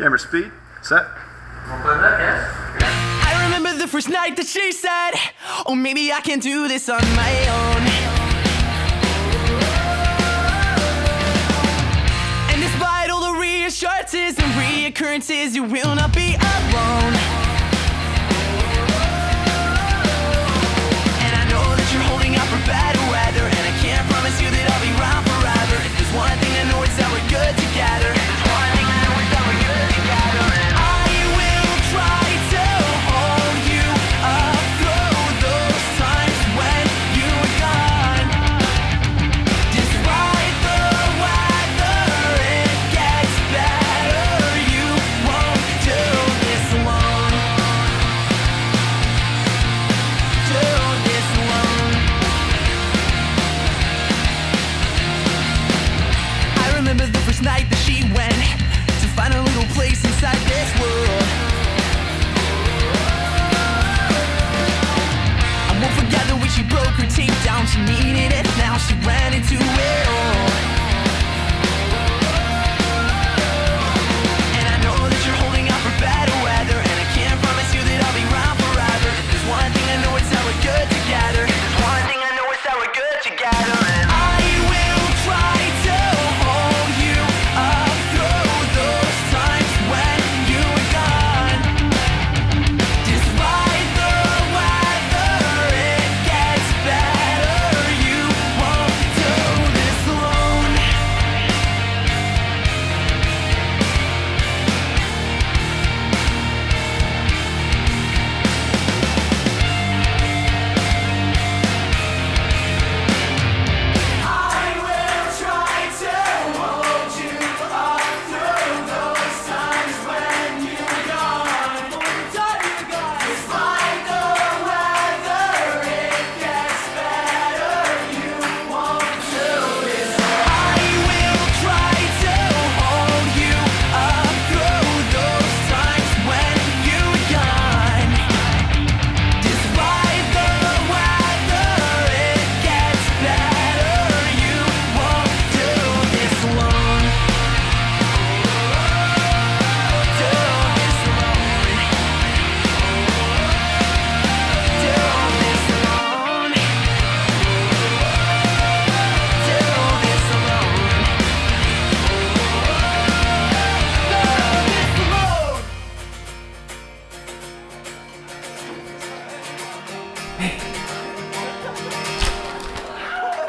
Camera speed, set. I remember the first night that she said, Oh, maybe I can do this on my own. And despite all the reassurances and reoccurrences, you will not be alone. Better weather, and I can't promise you that I'll be around forever. If there's one thing I know, that we're good together.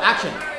Action.